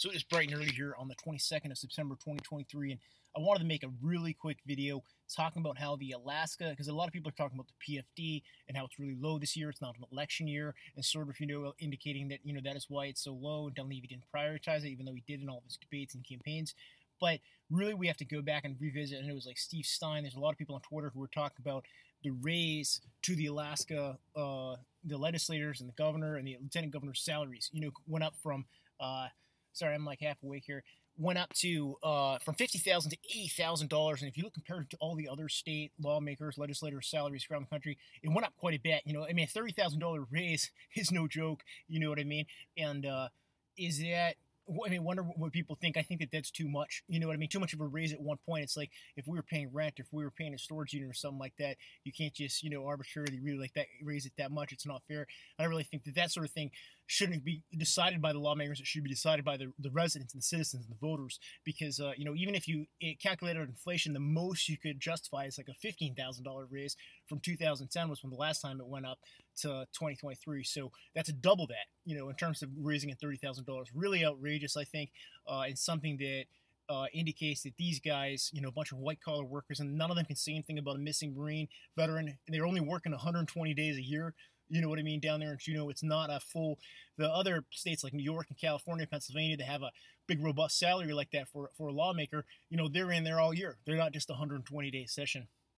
So it's bright and early here on the 22nd of September 2023, and I wanted to make a really quick video talking about how the Alaska, because a lot of people are talking about the PFD and how it's really low this year. It's not an election year, and sort of you know indicating that you know that is why it's so low. And Dunleavy didn't prioritize it, even though he did in all of his debates and campaigns. But really, we have to go back and revisit. And it was like Steve Stein. There's a lot of people on Twitter who were talking about the raise to the Alaska, uh, the legislators and the governor and the lieutenant governor's salaries. You know, went up from. Uh, sorry, I'm like half awake here. Went up to uh, from fifty thousand to eighty thousand dollars, and if you look compared to all the other state lawmakers, legislators' salaries around the country, it went up quite a bit. You know, I mean, a thirty thousand dollar raise is no joke. You know what I mean? And uh, is that I mean, wonder what people think. I think that that's too much. You know what I mean? Too much of a raise at one point. It's like if we were paying rent, if we were paying a storage unit or something like that, you can't just you know arbitrarily really like that raise it that much. It's not fair. I really think that that sort of thing shouldn't be decided by the lawmakers. It should be decided by the, the residents and the citizens and the voters. Because uh, you know, even if you calculate out inflation, the most you could justify is like a fifteen thousand dollar raise from 2010 was when the last time it went up to 2023. So that's a double that. You know, in terms of raising it thirty thousand dollars, really outrageous. I think, uh, and something that. Uh, indicates that these guys, you know, a bunch of white collar workers, and none of them can say anything about a missing Marine veteran. And they're only working 120 days a year. You know what I mean? Down there, you know, it's not a full. The other states like New York and California, Pennsylvania, they have a big robust salary like that for for a lawmaker. You know, they're in there all year. They're not just a 120 day session.